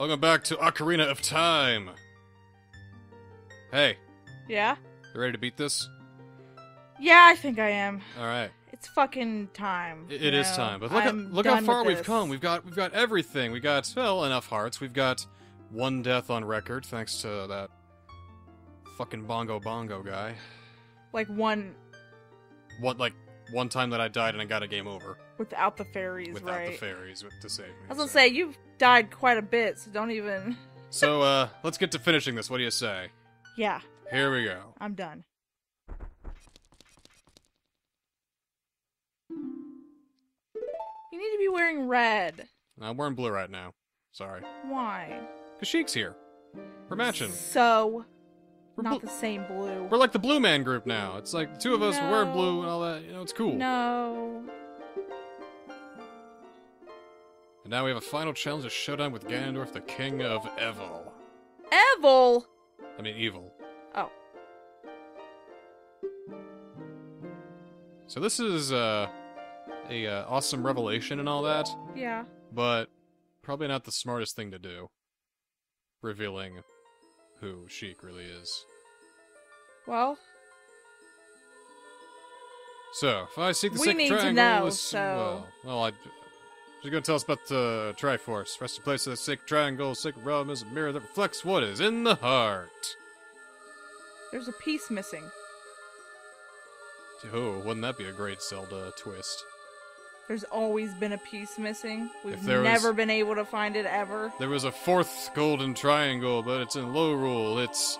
Welcome back to Ocarina of Time. Hey, Yeah? you ready to beat this? Yeah, I think I am. All right, It's fucking time. it, it is time. But look, at, I'm look how far we've this. come. We've got we've got everything. We got well enough hearts. We've got one death on record thanks to that fucking bongo bongo guy. Like one What like one time that I died and I got a game over without the fairies, without right? the fairies with- to save me. I was gonna so. say, you've died quite a bit, so don't even. So uh, let's get to finishing this. What do you say? Yeah, Here we go. I'm done. You need to be wearing red. I'm wearing blue right now. Sorry. Why? Kashik's here. We're matching. So, We're, not the same blue. we're like the Blue Man group now. It's like the two of us No. blue and all that. You know, it's cool. No. And now we have a final challenge: a showdown with Ganondorf, the King of Evil. Evil. I mean, evil. Oh. So this is uh, a uh, awesome revelation and all that, Yeah. but probably not the smartest thing to do. Revealing who Sheik really is. Well, So, if I seek the We need to triangle, know, so- well, well, I. She's gonna tell us about the Triforce. Resting place of the sacred triangle, sacred realm is a mirror that reflects what is in the heart. there's a piece missing. Oh, wouldn't that be a great Zelda twist? There's always been a piece missing. We've there was- never been able to find it ever. There was a fourth golden triangle, but it's in Lorule. It's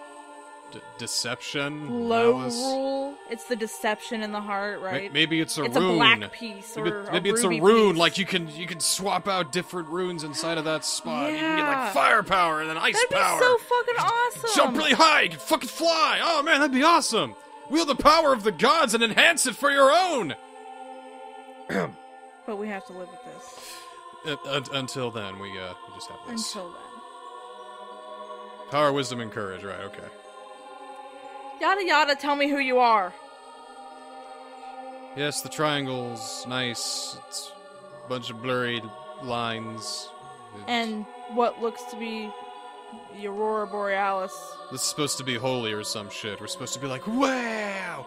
d- deception. Low was- rule. It's the deception in the heart, right? Maybe it's a it's rune. a black piece Maybe, or maybe a it's a rune. piece. Like you can you can swap out different runes inside of that spot. You can get Yeah. like firepower and then ice That'd be power. so fucking awesome. Jump really high. You can fucking fly. Oh man, that'd be awesome. Wield the power of the gods and enhance it for your own. But we have to live with this Uh, un- until then, we uh we just have this until then. power, wisdom, and courage. Right? Okay. Yada yada. Tell me who you are. Yes, the triangle's nice. It's a bunch of blurry lines. It's- And what looks to be the aurora borealis. this is supposed to be holy or some shit. We're supposed to be like, wow,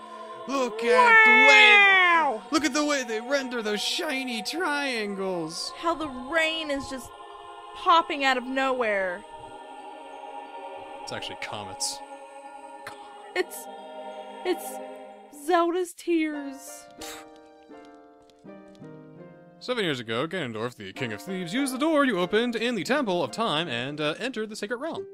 look at the way, Wow! look at the way they render those shiny triangles. How the rain is just popping out of nowhere. It's actually comets. It's it's Zelda's tears. Seven years ago, Ganondorf, the King of Thieves, used the door you opened in the Temple of Time and uh, entered the Sacred Realm.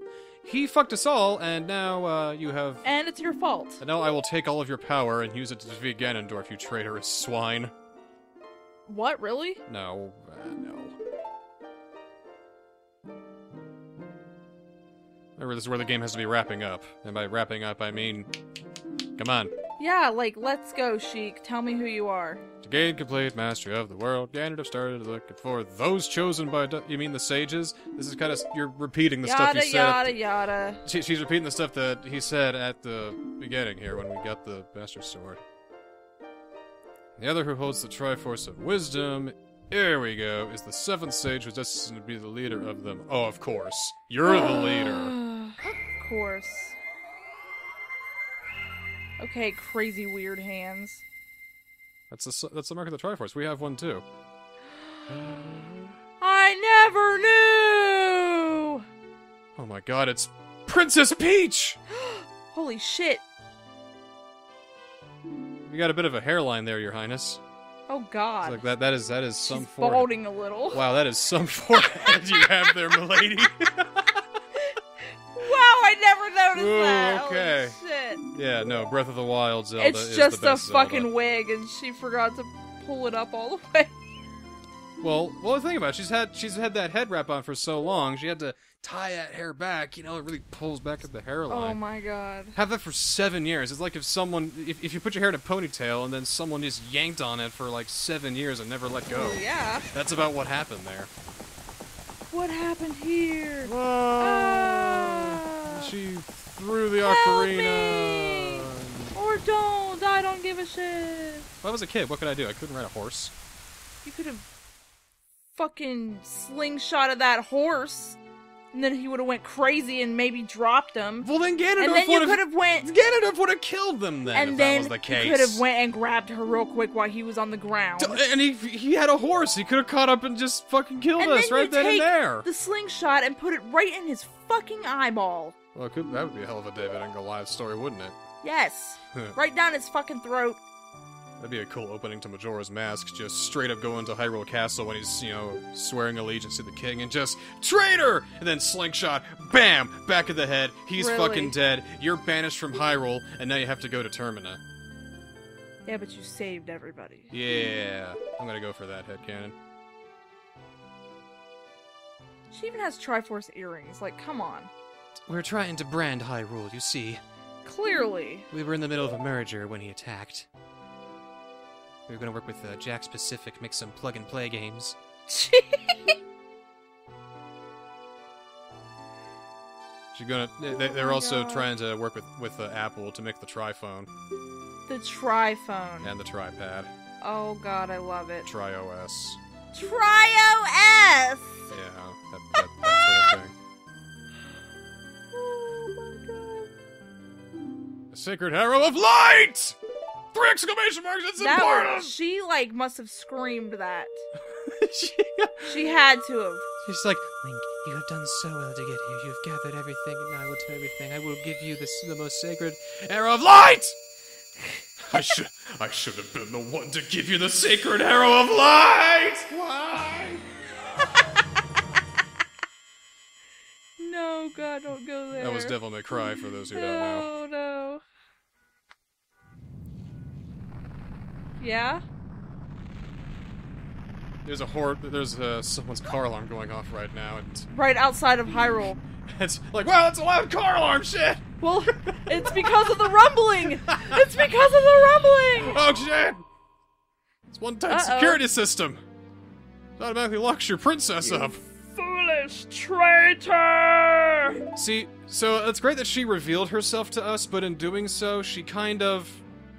He fucked us all, and now uh, you have. And it's your fault. And now I will take all of your power and use it to defeat Ganondorf, you traitorous swine. What, really? No, uh, no. This is where the game has to be wrapping up. And by wrapping up, I mean. Come on. Yeah, like, let's go, Sheik. Tell me who you are. To gain complete mastery of the world, Ganondorf started looking for those chosen by. You mean the sages? This is kind of. You're repeating the stuff Yada you said. at yada yada. She, she's repeating the stuff that he said at the beginning here when we got the Master Sword. The other who holds the Triforce of Wisdom, here we go, is the seventh sage who's destined to be the leader of them. Oh, of course. You're the leader. course. Okay, crazy weird hands. That's the, that's the mark of the Triforce. We have one too. I never knew! Oh my god, it's Princess Peach! Holy shit. You got a bit of a hairline there, Your Highness. Oh It's god. like that, that is that is She's some forehead. balding a little. Wow, that is some forehead you have there, milady. Noticed Ooh, that. okay. Holy shit. yeah, no, Breath of the Wild Zelda it's is just a best Zelda. fucking wig, and she forgot to pull it up all the way. Well, well, the thing about it, she's had she's had that head wrap on for so long, she had to tie that hair back. You know, it really pulls back at the hairline. Oh my god. Have that for seven years. It's like if someone, if, if you put your hair in a ponytail and then someone just yanked on it for like seven years and never let go. Oh yeah. That's about what happened there. What happened here? Whoa! Ah. She threw the Help ocarina. me! Or don't. I don't give a shit. If I was a kid, what could I do? I couldn't ride a horse. You could have fucking slingshot slingshotted that horse. and then he would have went crazy and maybe dropped them. Well, then Ganondorf And then you would could have went Ganondorf would have killed them then. and if then that was the case. he could have went and grabbed her real quick while he was on the ground. And he he had a horse. He could have caught up and just fucking killed and us then right then take and there. the slingshot and put it right in his fucking eyeball. Well, could, that would be a hell of a David and Goliath story, wouldn't it? Yes, right down his fucking throat. That'd be a cool opening to Majora's Mask. Just straight up going to Hyrule Castle when he's, you know, swearing allegiance to the king and just traitor, and then slingshot, bam, back of the head. He's Really? fucking dead. You're banished from Hyrule, and now you have to go to Termina. Yeah, but you saved everybody. Yeah, I'm gonna go for that head headcanon. She even has Triforce earrings. Like, come on. We're trying to brand Hyrule, you see. Clearly. We were in the middle of a merger when he attacked. We were going to work with uh, Jack Specific, make some plug and play games. She's gonna. They, they're my also God. trying to work with with uh, Apple to make the TriPhone the Triphone. and the TriPad, Oh god, I love it. TriOS. Trio S! Yeah, that, that, that Sacred Arrow of Light! Three exclamation marks, it's my god. That important! was, she, like, must have screamed that. She- uh, She had to have. She's like, Link, you have done so well to get here. You have gathered everything, and I will tell everything. I will give you this, the most sacred Arrow of Light! I should I should have been the one to give you the Sacred Arrow of Light! Why? No, god, don't go there. That was Devil May Cry for those who don't know. No, Yeah? There's a horde. There's uh, someone's car alarm going off right now, and Right outside of Hyrule. it's like, wow, that's a loud car alarm! Shit! Well, it's because of the rumbling! It's because of the rumbling! Oh shit! It's one time Uh-oh. security system. It automatically locks your princess up. Foolish traitor! See, so it's great that she revealed herself to us, but in doing so, she kind of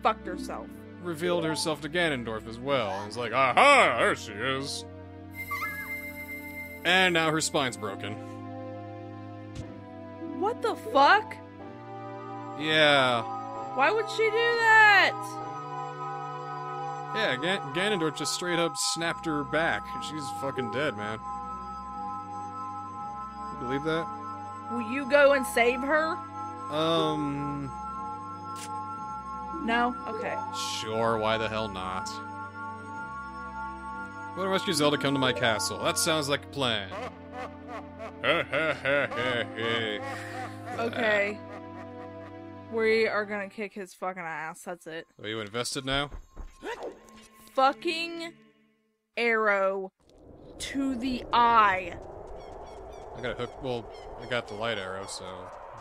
Fucked herself. Revealed herself to Ganondorf as well. And it's like, aha, there she is. And now her spine's broken. What the fuck? Yeah. Why would she do that? Yeah, Gan- Ganondorf just straight up snapped her back. She's fucking dead, man. You believe that? Will you go and save her? Um, No? Okay. sure, why the hell not? Go to rescue Zelda, come to my castle. That sounds like a plan. Okay. We are gonna kick his fucking ass. That's it. Are you invested now? Fucking arrow to the eye. I got a hook. Well, I got the light arrow, so.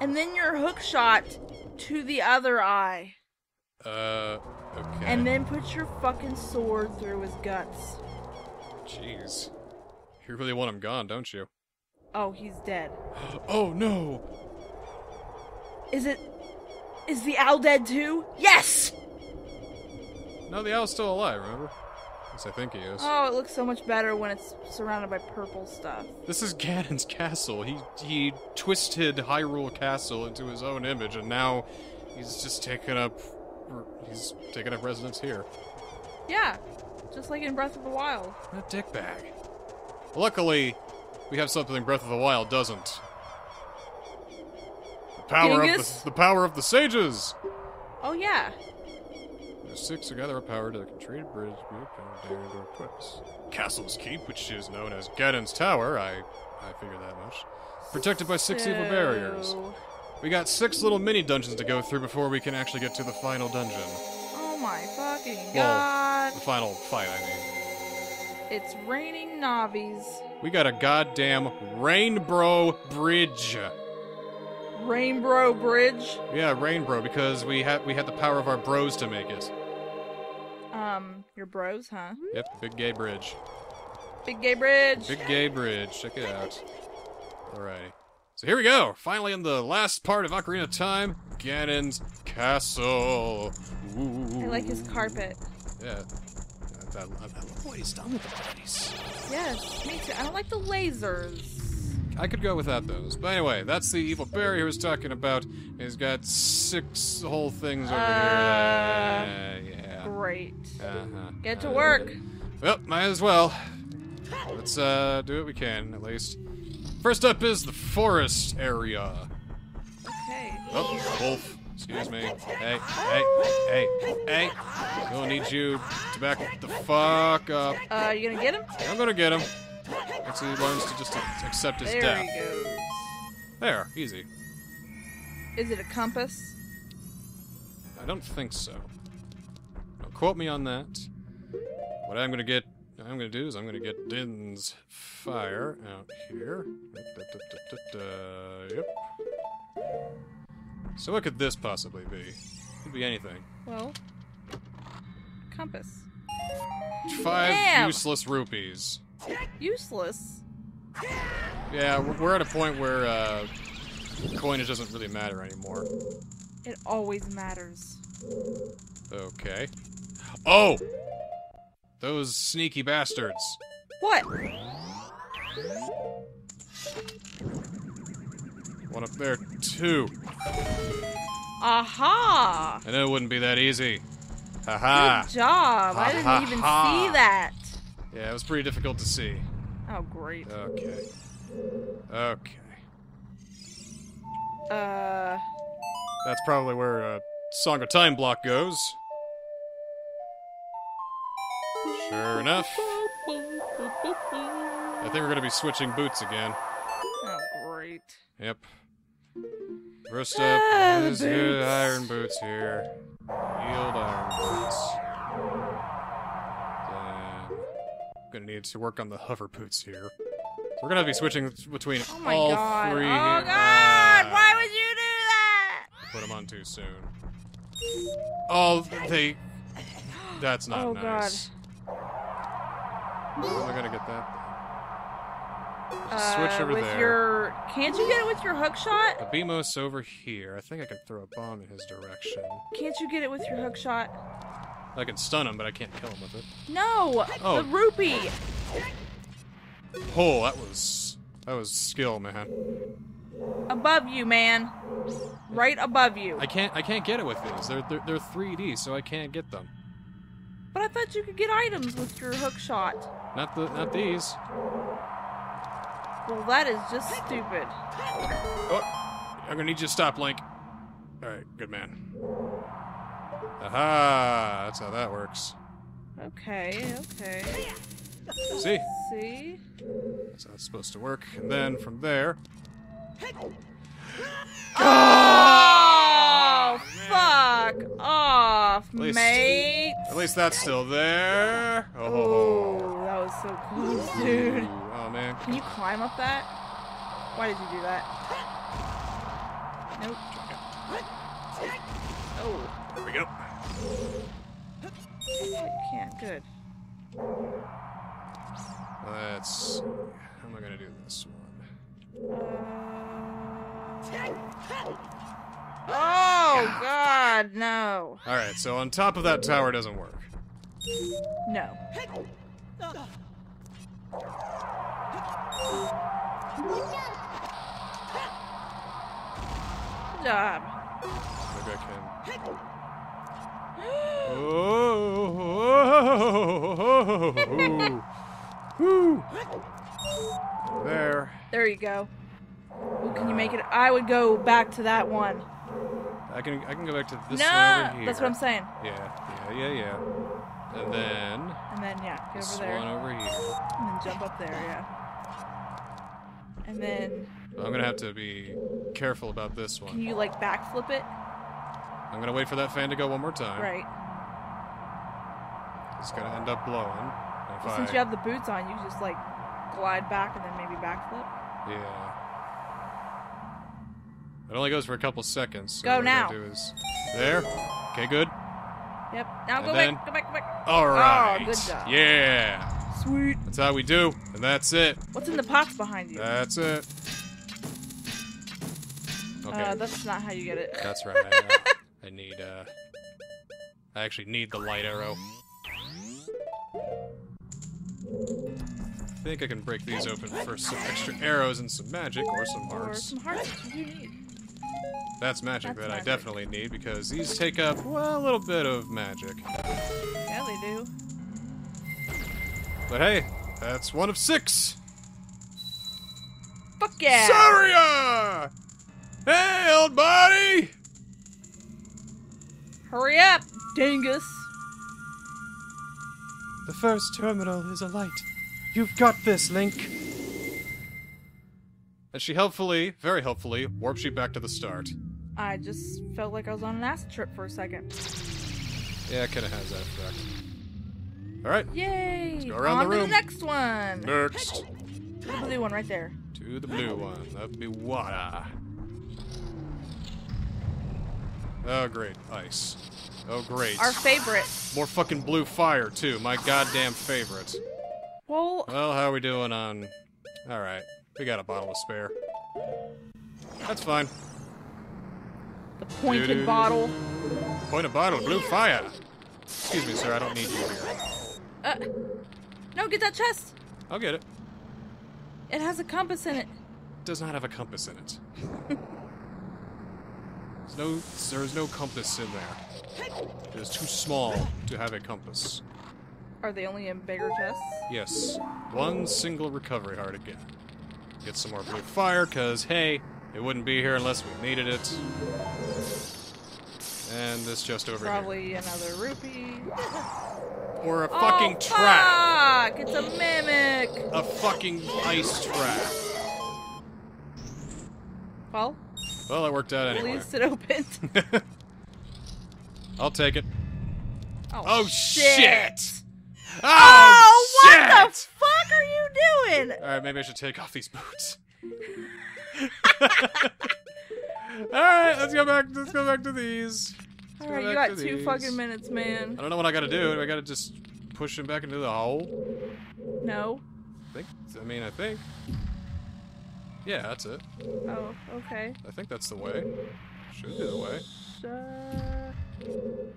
And then your hook shot to the other eye. Uh, okay. And then put your fucking sword through his guts. Jeez. You really want him gone, don't you? Oh, he's dead. Oh no! Is it. Is the owl dead too? Yes! No, the owl's still alive, remember? Yes, I think he is. Oh, it looks so much better when it's surrounded by purple stuff. This is Ganon's castle. He he twisted Hyrule Castle into his own image, and now he's just taken up. He's taking up residence here. Yeah, just like in Breath of the Wild. What a dickbag. Luckily, we have something Breath of the Wild doesn't. The power of the, the power of the sages. Oh, yeah. There's six together a power to control bridge, group, and dare Ganondorf equips. Castle's Keep, which is known as Ganon's Tower, I I figured that much. Protected by six evil barriers. We got six little mini dungeons to go through before we can actually get to the final dungeon. Oh my fucking Well, god. The final fight, I mean. It's raining Navis. We got a goddamn Rainbow Bridge. Rainbow Bridge. Yeah, Rainbow, because we had we had the power of our bros to make it. Um, your bros, huh? Yep, big gay bridge. Big gay bridge. Big gay bridge. Check it out. Alrighty. So here we go. Finally, in the last part of Ocarina of Time, Ganon's castle. Ooh. I like his carpet. Yeah. I, I, I love what he's done with the place. Yes, me too. I don't like the lasers. I could go without those. But anyway, that's the evil Barry who was talking about. He's got six whole things over Uh, here. Uh, yeah. Great. Uh-huh. Get to work. Well, might as well. Let's uh, do what we can, at least. First up is the forest area. Okay. Oh, wolf. Excuse me. Hey, hey, hey, hey. Gonna need you to back the fuck up. Uh, you gonna get him? I'm gonna get him. Once he learns to just accept his There death. he goes. There, easy. Is it a compass? I don't think so. Don't quote me on that. What I'm gonna get, I'm gonna do is I'm gonna get Din's fire out here. Yep. So what could this possibly be? Could be anything. Well, compass. Five Damn. useless rupees. Useless. Yeah, we're we're at a point where uh, coinage doesn't really matter anymore. It always matters. Okay. Oh! Those sneaky bastards. What? One up there, too. Aha! I know it wouldn't be that easy. Haha. Good job. I Ha, didn't ha, even ha. see that. Yeah, it was pretty difficult to see. Oh, great. Okay. Okay. Uh, That's probably where uh, Song of Time block goes. Sure enough. I think we're gonna be switching boots again. Oh, great. Yep. First Ah, up the is boots. iron boots here. Yield iron boots. Then gonna need to work on the hover boots here. So we're gonna be switching between Oh my all god. three. oh god! Ah, Why would you do that? Put them on too soon. Oh, they. That's not Oh, nice. How am I gonna get that? Uh, switch over with there. your, can't you get it with your hook shot? A Beamos over here. I think I can throw a bomb in his direction. Can't you get it with your hook shot? I can stun him, but I can't kill him with it. No, Oh. the rupee. Oh, that was that was skill, man. Above you, man. Right above you. I can't I can't get it with these. They're they're, they're 3D, so I can't get them. But I thought you could get items with your hook shot. Not the not these. Well, that is just stupid. Oh, I'm gonna need you to stop, Link. All right, good man. Aha! That's how that works. Okay, okay. See? See? That's how it's supposed to work. And then from there. Oh, fuck off, At least- mate. At least that's still there. Oh, Oh, that was so close, dude. Oh man. Can you climb up that? Why did you do that? Nope. Oh, There we go. you can't. Good. Let's. see. How am I gonna do this one? Uh, Oh God, no, All right. So on top of that tower doesn't work. no. Good job. Maybe I can. Oh, Woo. There. There you go. Ooh, can you make it? I would go back to that one. I can I can go back to this no, one over here. that's what I'm saying. Yeah, yeah, yeah, yeah. And then And then yeah, go this over there, one over here. and then jump up there, yeah. And then I'm gonna have to be careful about this one. can you like backflip it? I'm gonna wait for that fan to go one more time. Right. It's gonna end up blowing. Well, I, since you have the boots on, you just like glide back and then maybe backflip. yeah. It only goes for a couple seconds. So Go what now. Do is there. Okay, good. Yep. Now And go then- back, go back, go back. All right. Oh, good job. Yeah. Sweet. That's how we do, and that's it. What's in the pots behind you? That's it. Okay. Uh, that's not how you get it. That's right. I, uh, I need, uh. I actually need the light arrow. I think I can break these open for some extra arrows and some magic or some hearts. Or some hearts if you need. That's magic That's that I definitely need because these take up well, a little bit of magic. Yeah, they do. But hey, that's one of six. Fuck yeah! Saria! Hey, old buddy! Hurry up, dingus! The first terminal is alight. You've got this, Link. And she helpfully, very helpfully, warps you back to the start. I just felt like I was on an acid trip for a second. Yeah, it kind of has that effect. All right, Yay! go around on the to room. the next one. next To The blue one right there. to the blue one. That'd be water. Oh, great, ice. Oh, great. Our favorite. More fucking blue fire too. My goddamn favorite. Well, Well, how are we doing on? All right, we got a bottle to spare. That's fine. The pointed bottle. Point a bottle, blue fire. Excuse me, sir. I don't need you here. Uh, no, get that chest. I'll get it. It has a compass in it. It does not have a compass in it. There's no, there is no compass in there. It is too small to have a compass. Are they only in bigger chests? Yes, one single recovery heart again. Get some more blue fire, cause hey, it wouldn't be here unless we needed it. And this just over here. Probably another rupee. Or a oh, fucking oh, trap. It's a mimic. A fucking ice trap. Well, Well, it worked out anyway. at least it opened. I'll take it. Oh, Oh shit! shit! Oh, Oh, what shit! the fuck are you doing? All right, maybe I should take off these boots. All right, let's go back. Let's go back to these. Let's All go you got two these. fucking minutes, man. I don't know what I gotta do. Do I gotta just push him back into the hole? No. I think. I mean, I think. Yeah, that's it. Oh, okay. I think that's the way. Should be the way. Uh,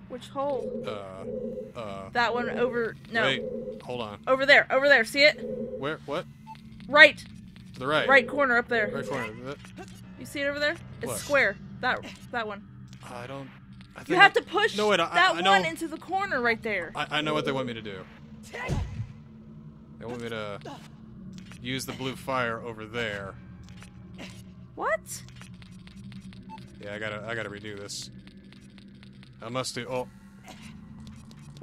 which hole? Uh, uh. That one over. No. Wait, hold on. Over there. Over there. See it? Where? What? Right. To the right. Right corner up there. Right corner. You see it over there? It's What? square. That that one. I don't. I think You have I- to push No, wait. I, that I one into the corner right there. I, I know what they want me to do. They want me to use the blue fire over there. What? Yeah, I gotta, I gotta redo this. I must do. Oh,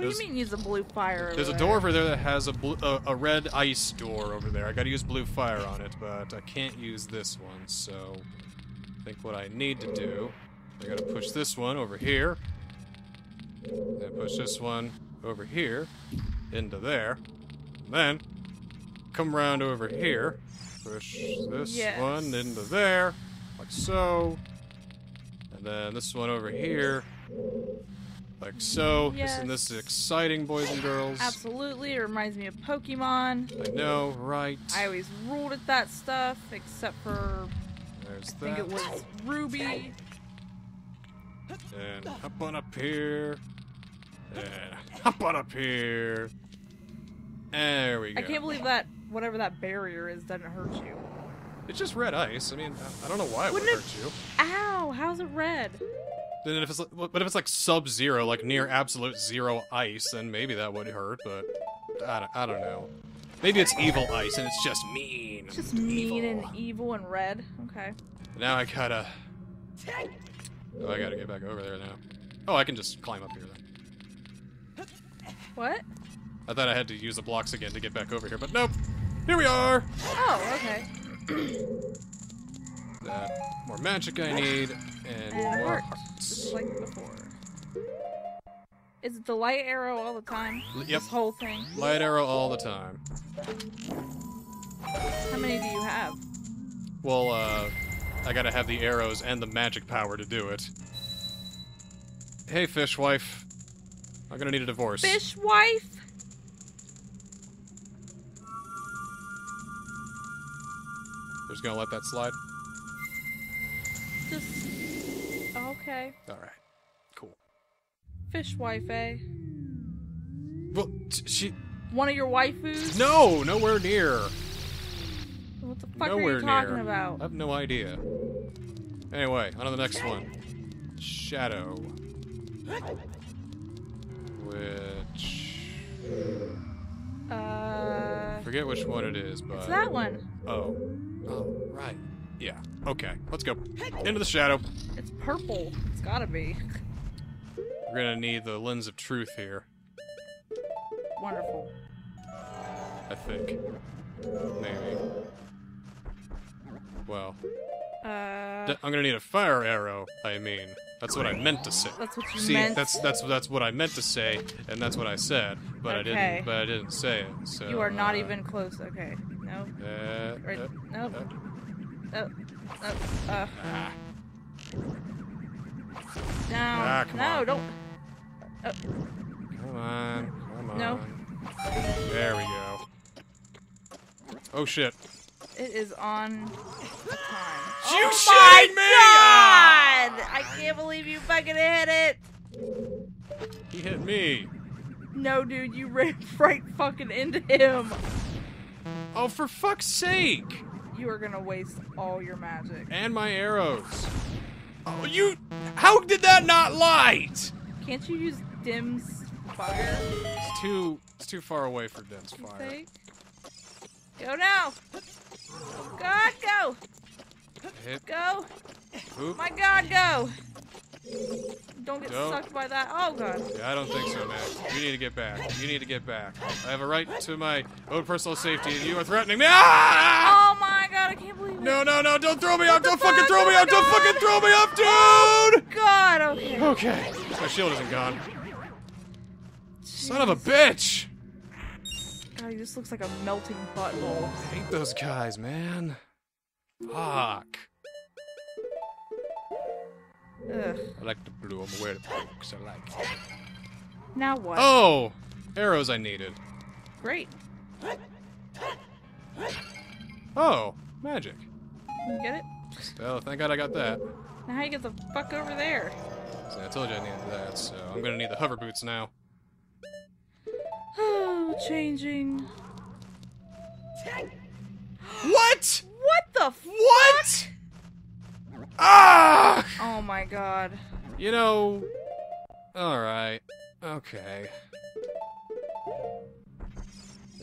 What do you mean use the blue fire? over there's a door over there that has a blue, a, a red ice door over there. I gotta use blue fire on it, but I can't use this one. So, I think what I need to do, I gotta push this one over here, then push this one over here into there, then come around over here, push this Yes. one into there, like so, and then this one over here. Like so. Yes. Isn't this exciting, boys and girls? Absolutely. It reminds me of Pokemon. I know, right? I always ruled at that stuff, except for There's I think it was Ruby. And hop on up here. And hop on up here. There we go. I can't believe that whatever that barrier is doesn't hurt you. It's just red ice. I mean, I- don't know why it would Wouldn't hurt you. Ow! How's it red? Then if it's like, but if it's like sub-zero, like near absolute zero ice, then maybe that would hurt. But I don't, I don't know. Maybe it's evil ice and it's just mean. It's just and mean evil. and evil and red. Okay. Now I gotta. Oh, I gotta get back over there now. Oh, I can just climb up here then. What? I thought I had to use the blocks again to get back over here, but nope. Here we are. Oh, okay. That more magic I need, and, And it more worked. hearts. Just like before. Is it the light arrow all the time? L- Yep. This whole thing. Light arrow all the time. How many do you have? Well, uh, I gotta have the arrows and the magic power to do it. Hey, fish wife. I'm gonna need a divorce. Fish wife? We're just gonna let that slide. Okay. All right. Cool. Fish wife, eh? Well, t- she. One of your waifus? No, nowhere near. What the fuck nowhere are you talking near. about? I have no idea. Anyway, on to the next one. Shadow. Which Uh, forget which one it is, but it's that one. oh, oh, right, yeah. Okay, let's go into the shadow. It's purple. It's gotta be. We're gonna need the lens of truth here. Wonderful. I think. Maybe. Well, Uh, d- I'm gonna need a fire arrow. I mean, that's what I meant to say. that's what you See, meant. that's that's that's what I meant to say, and that's what I said, but I didn't. But I didn't say it. So you are not uh, even close. Okay. No. Uh, Right. uh, Nope. Oh. Oh. Uh. ah, Down. Ah, no, on. don't. Oh. come on, come on. No. There we go. Oh shit! It is on time. You oh shitting me? god! I can't believe you fucking hit it. He hit me. No, dude, you ran right fucking into him. Oh, for fuck's sake! You are gonna waste all your magic. And my arrows. Oh, you! How did that not light? Can't you use Din's fire? It's too. It's too far away for you fire. think? Go now! God, go! Hit. Go! Oop. My God, go! Don't get sucked by that. Oh God. Yeah, I don't think so, man. You need to get back. You need to get back. I have a right to my own personal safety, and you are threatening me. Ah! Oh I can't believe it. No, no, no! Don't throw me off! the Don't fucking throw me Oh off! Don't fucking throw me off, dude! Oh, God, okay. Okay, my shield isn't gone. Son of a bitch! God, he just looks like a melting butthole. I hate those guys, man. Fuck. Ugh. I like the blue. I'm aware of the blue because I like it. Now what? Oh! Arrows I needed. Great. Oh, magic. You get it? Well, thank God I got that. Now how you get the fuck over there? See, I told you I needed that, so I'm gonna need the hover boots now. Oh, changing. What? What the f- What? Ah! Oh my god. You know. Alright. Okay.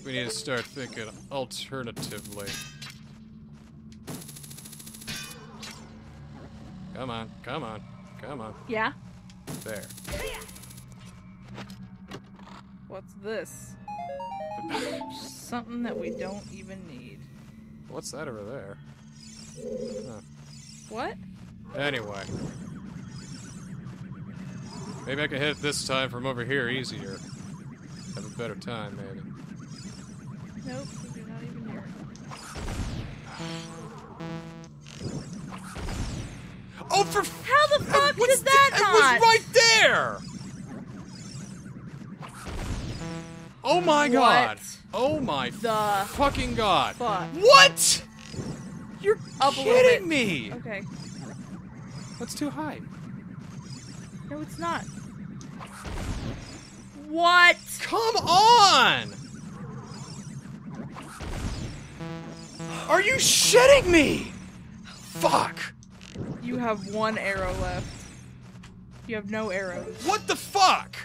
We need to start thinking alternatively. Come on, come on, come on. Yeah? There. What's this? Something that we don't even need. What's that over there? What? Anyway. Maybe I can hit it this time from over here easier. Have a better time, maybe. Nope, for How the fuck What's did that th- not? It was right there! Oh my god! Oh my The fucking god! fuck? What? You're Up kidding me! Okay. That's too high. No, it's not. What? Come on! Are you shitting me? Fuck! You have one arrow left. You have no arrows. What the fuck?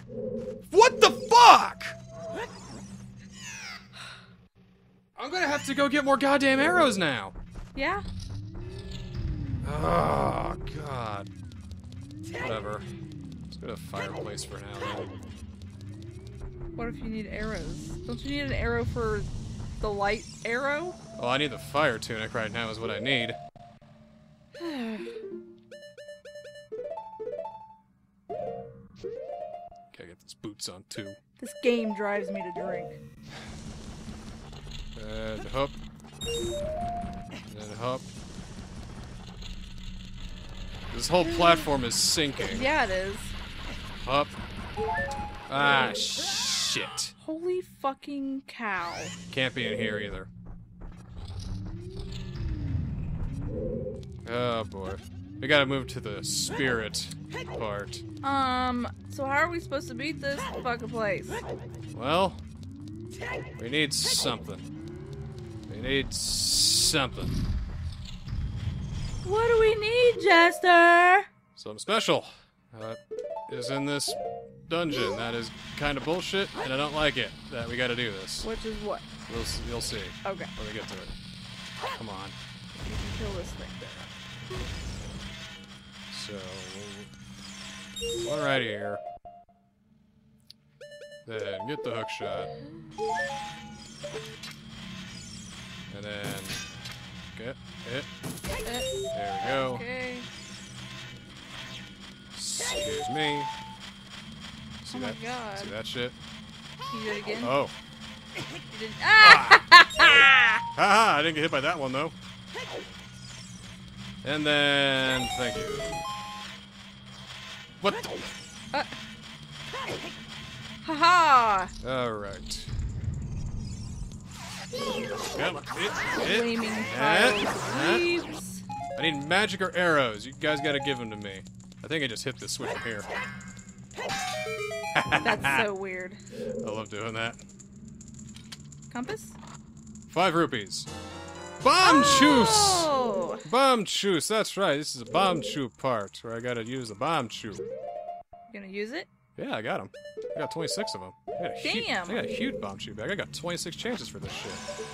What the fuck? I'm gonna have to go get more goddamn arrows now. Yeah? Oh god. Whatever. Let's go to the fireplace for now. What if you need arrows? Don't you need an arrow for the light arrow? Well, I need the fire tunic right now. Is what I need. boots on too. This game drives me to drink. And hop. And hop. This whole platform is sinking. Yeah, it is. Up. Ah, shit. Holy fucking cow. Can't be in here either. Oh boy. We gotta move to the spirit part. Um, so how are we supposed to beat this fucking place? Well, We need something. We need something. What do we need, Jester? Something special. Uh, is in this dungeon. That is kind of bullshit, and I don't like it. That we gotta do this. Which is what? We'll, you'll see Okay. when we get to it. Come on. You can kill this thing there. So, one right here. Then get the hook shot. And then get it. There we go. okay. Excuse me. See Oh my that? god. See that shit? Can you do it again? Oh. You didn't. Ah! Haha, I didn't get hit by that one though. And then, thank you. What the? Haha! Alright. It, Flaming it, pile eh, eh. I need magic or arrows. You guys gotta give them to me. I think I just hit this switch from here. That's so weird. I love doing that. Compass? Five rupees. Bomb juice! Bomb juice, that's right. This is a Bombchu part where I gotta use the Bombchu. You gonna use it? Yeah, I got them. I got 26 of them. I got a Damn. I got a huge Bombchu bag. I got 26 chances for this shit.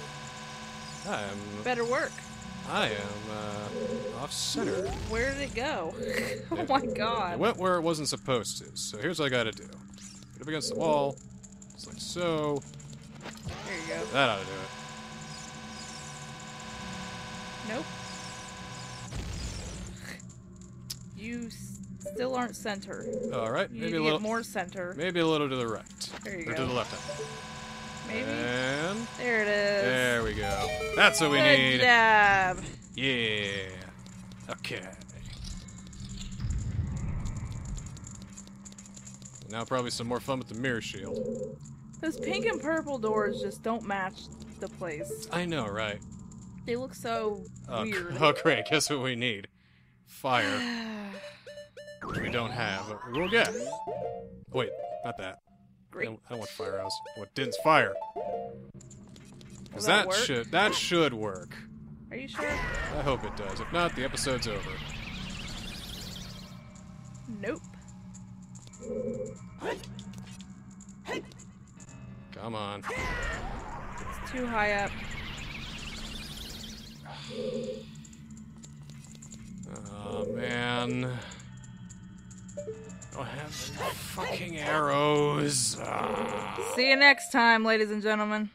I am. Better work. I am uh, off center. Where did it go? oh my god. went where it wasn't supposed to. So here's what I gotta do. Get up against the wall, just like so. There you go. That ought to do it. Nope. You s- still aren't center. All right, maybe a little, more center. maybe a little to the right, There you or go. to the left. Maybe. And There it is. there we go. That's what we Good need. job. Yeah. Okay. Now probably some more fun with the mirror shield. Those pink and purple doors just don't match the place. I know, right? They look so Oh, weird. oh great. Guess what we need? Fire. Which we don't have, but we will get. Wait, not that. I don't, I don't want fire arrows. I want Din's fire. Because that that, should that should work. Are you sure? I hope it does. If not, the episode's over. Nope. Come on. It's too high up. Oh man. I have fucking arrows. Ah. See you next time, ladies and gentlemen.